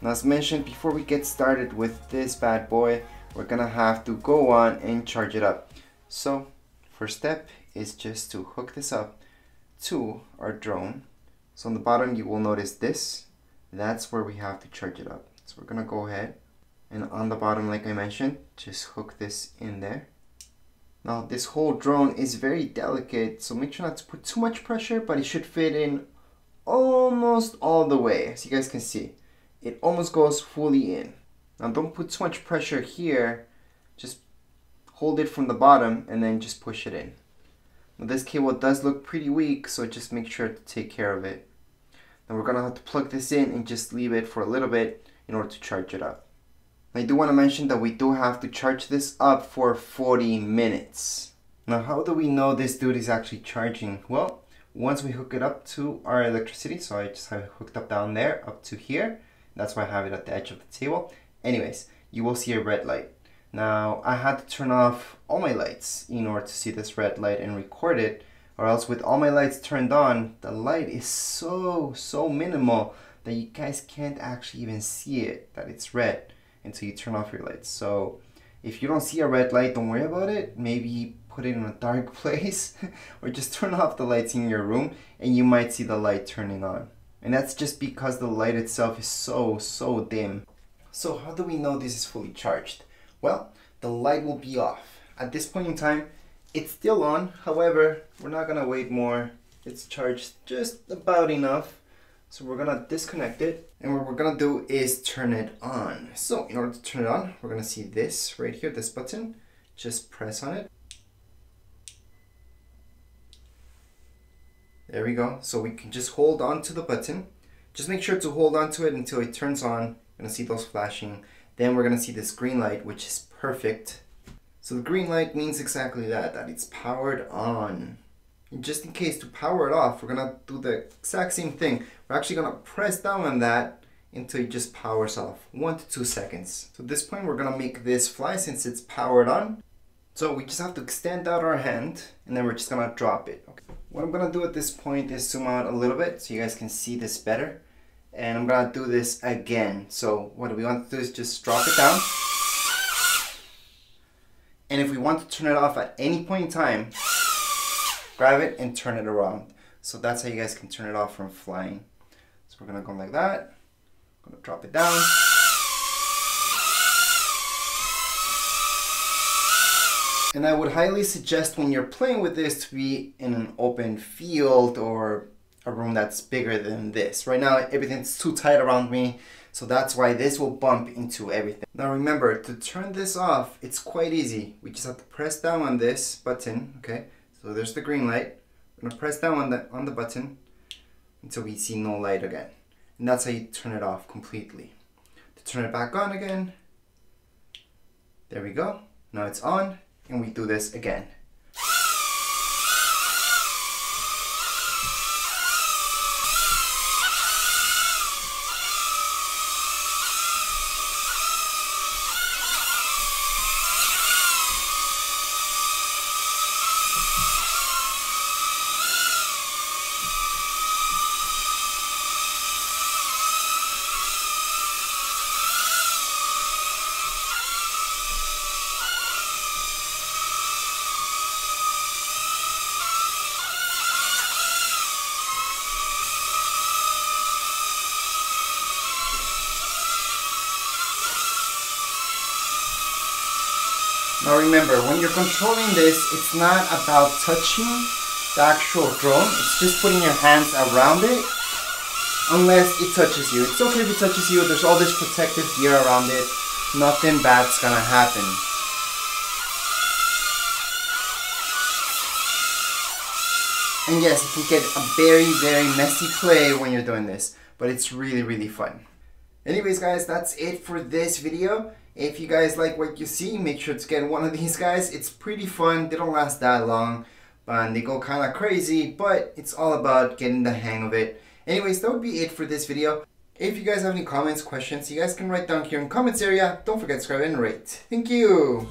And as mentioned, before we get started with this bad boy, we're gonna have to go on and charge it up. So, first step is just to hook this up to our drone. So on the bottom, you will notice this. That's where we have to charge it up. So we're gonna go ahead and on the bottom, like I mentioned, just hook this in there. Now this whole drone is very delicate, so make sure not to put too much pressure, but it should fit in almost all the way, as you guys can see. It almost goes fully in. Now don't put too much pressure here, just hold it from the bottom and then just push it in. Now this cable does look pretty weak, so just make sure to take care of it. Now we're gonna have to plug this in and just leave it for a little bit in order to charge it up. I do want to mention that we do have to charge this up for 40 minutes. Now how do we know this dude is actually charging? Well, once we hook it up to our electricity, so I just have it hooked up down there up to here. That's why I have it at the edge of the table. Anyways, you will see a red light. Now I had to turn off all my lights in order to see this red light and record it or else with all my lights turned on, the light is so, so minimal that you guys can't actually even see it, that it's red until you turn off your lights. So if you don't see a red light, don't worry about it. Maybe put it in a dark place or just turn off the lights in your room and you might see the light turning on. And that's just because the light itself is so, so dim. So how do we know this is fully charged? Well, the light will be off. At this point in time, it's still on. However, we're not gonna wait more. It's charged just about enough so we're gonna disconnect it and what we're gonna do is turn it on. So in order to turn it on, we're gonna see this right here, this button. Just press on it. There we go. So we can just hold on to the button. Just make sure to hold on to it until it turns on. You're gonna see those flashing. Then we're gonna see this green light, which is perfect. So the green light means exactly that, that it's powered on. And just in case to power it off, we're gonna do the exact same thing. We're actually gonna press down on that until it just powers off, one to two seconds. So at this point, we're gonna make this fly since it's powered on. So we just have to extend out our hand and then we're just gonna drop it. Okay. What I'm gonna do at this point is zoom out a little bit so you guys can see this better. And I'm gonna do this again. So what we want to do is just drop it down. And if we want to turn it off at any point in time, grab it and turn it around. So that's how you guys can turn it off from flying. So we're gonna go like that. Gonna drop it down. And I would highly suggest when you're playing with this to be in an open field or a room that's bigger than this. Right now everything's too tight around me so that's why this will bump into everything. Now remember to turn this off it's quite easy. We just have to press down on this button okay so there's the green light. I'm gonna press down on the, on the button until we see no light again. And that's how you turn it off completely. To turn it back on again, there we go. Now it's on and we do this again. Now remember, when you're controlling this, it's not about touching the actual drone. It's just putting your hands around it unless it touches you. It's okay if it touches you. There's all this protective gear around it. Nothing bad's gonna happen. And yes, it can get a very, very messy play when you're doing this, but it's really, really fun. Anyways guys, that's it for this video. If you guys like what you see, make sure to get one of these guys. It's pretty fun. They don't last that long, and they go kind of crazy, but it's all about getting the hang of it. Anyways, that would be it for this video. If you guys have any comments, questions, you guys can write down here in comments area. Don't forget to subscribe and rate. Thank you!